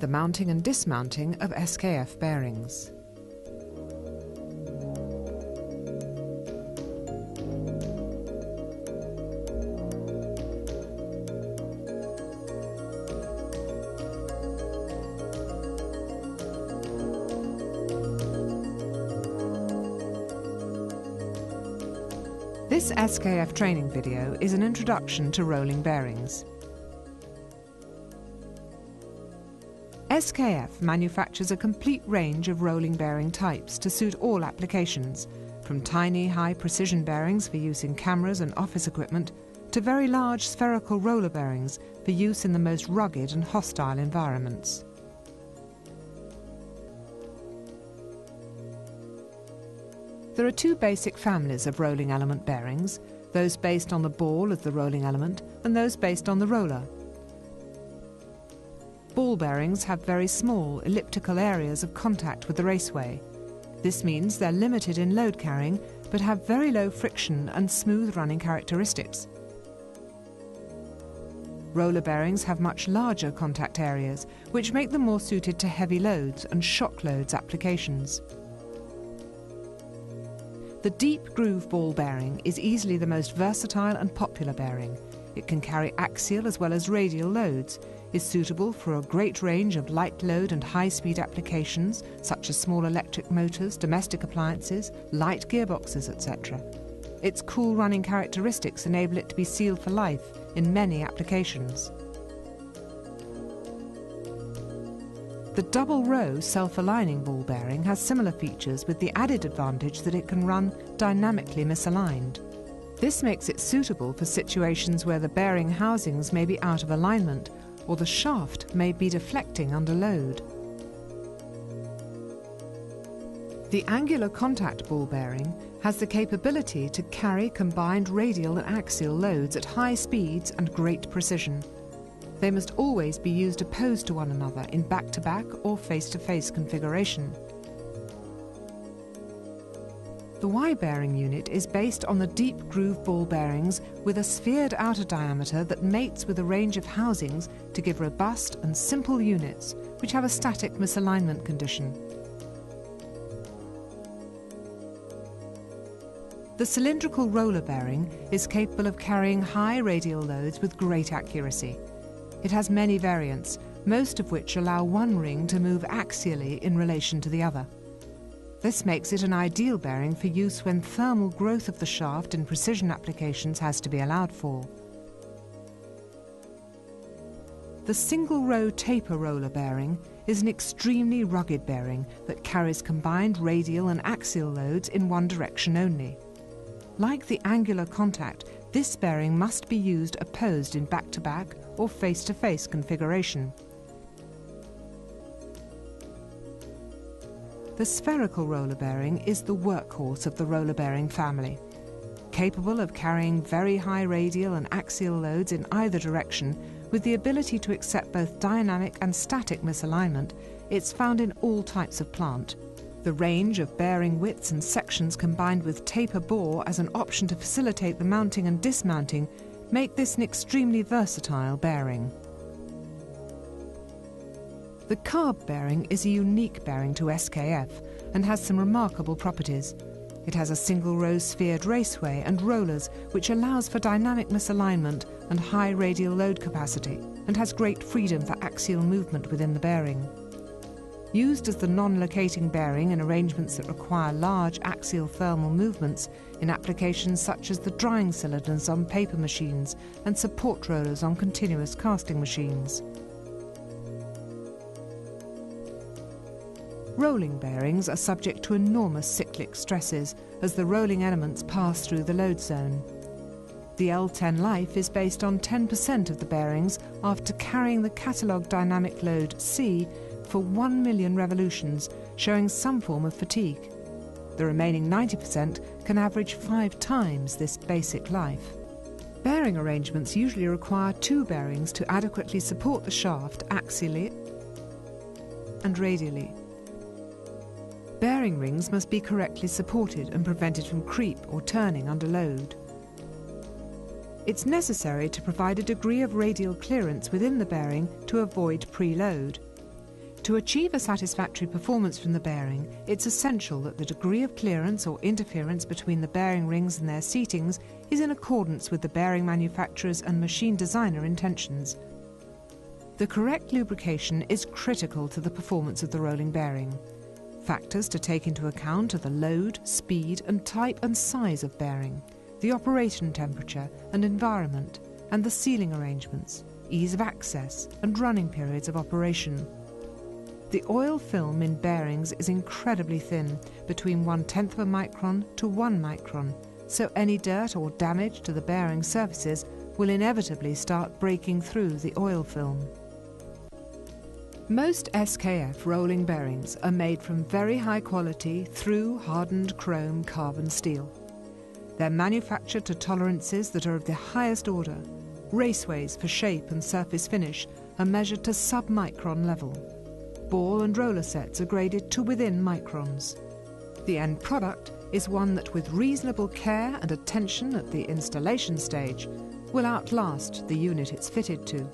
the mounting and dismounting of SKF bearings. This SKF training video is an introduction to rolling bearings. SKF manufactures a complete range of rolling bearing types to suit all applications, from tiny high precision bearings for use in cameras and office equipment to very large spherical roller bearings for use in the most rugged and hostile environments. There are two basic families of rolling element bearings, those based on the ball of the rolling element and those based on the roller. Ball bearings have very small elliptical areas of contact with the raceway. This means they're limited in load carrying but have very low friction and smooth running characteristics. Roller bearings have much larger contact areas, which make them more suited to heavy loads and shock loads applications. The deep groove ball bearing is easily the most versatile and popular bearing. It can carry axial as well as radial loads, is suitable for a great range of light load and high speed applications such as small electric motors, domestic appliances, light gearboxes, etc. Its cool running characteristics enable it to be sealed for life in many applications. The double row self-aligning ball bearing has similar features with the added advantage that it can run dynamically misaligned. This makes it suitable for situations where the bearing housings may be out of alignment or the shaft may be deflecting under load. The angular contact ball bearing has the capability to carry combined radial and axial loads at high speeds and great precision. They must always be used opposed to one another in back-to-back -back or face-to-face -face configuration. The Y-bearing unit is based on the deep groove ball bearings with a sphered outer diameter that mates with a range of housings to give robust and simple units which have a static misalignment condition. The cylindrical roller bearing is capable of carrying high radial loads with great accuracy. It has many variants, most of which allow one ring to move axially in relation to the other. This makes it an ideal bearing for use when thermal growth of the shaft in precision applications has to be allowed for. The single row taper roller bearing is an extremely rugged bearing that carries combined radial and axial loads in one direction only. Like the angular contact, this bearing must be used opposed in back-to-back -back or face-to-face -face configuration. The spherical roller bearing is the workhorse of the roller bearing family. Capable of carrying very high radial and axial loads in either direction, with the ability to accept both dynamic and static misalignment, it's found in all types of plant. The range of bearing widths and sections combined with taper bore as an option to facilitate the mounting and dismounting make this an extremely versatile bearing. The CARB bearing is a unique bearing to SKF and has some remarkable properties. It has a single row sphered raceway and rollers which allows for dynamic misalignment and high radial load capacity and has great freedom for axial movement within the bearing. Used as the non-locating bearing in arrangements that require large axial thermal movements in applications such as the drying cylinders on paper machines and support rollers on continuous casting machines. Rolling bearings are subject to enormous cyclic stresses as the rolling elements pass through the load zone. The L10 life is based on 10% of the bearings after carrying the catalogue dynamic load C for 1 million revolutions, showing some form of fatigue. The remaining 90% can average five times this basic life. Bearing arrangements usually require two bearings to adequately support the shaft axially and radially. Bearing rings must be correctly supported and prevented from creep or turning under load. It's necessary to provide a degree of radial clearance within the bearing to avoid preload. To achieve a satisfactory performance from the bearing, it's essential that the degree of clearance or interference between the bearing rings and their seatings is in accordance with the bearing manufacturer's and machine designer intentions. The correct lubrication is critical to the performance of the rolling bearing. Factors to take into account are the load, speed and type and size of bearing, the operation temperature and environment, and the sealing arrangements, ease of access and running periods of operation. The oil film in bearings is incredibly thin, between one tenth of a micron to one micron, so any dirt or damage to the bearing surfaces will inevitably start breaking through the oil film. Most SKF rolling bearings are made from very high quality through hardened chrome carbon steel. They're manufactured to tolerances that are of the highest order. Raceways for shape and surface finish are measured to sub-micron level ball and roller sets are graded to within microns. The end product is one that with reasonable care and attention at the installation stage will outlast the unit it's fitted to.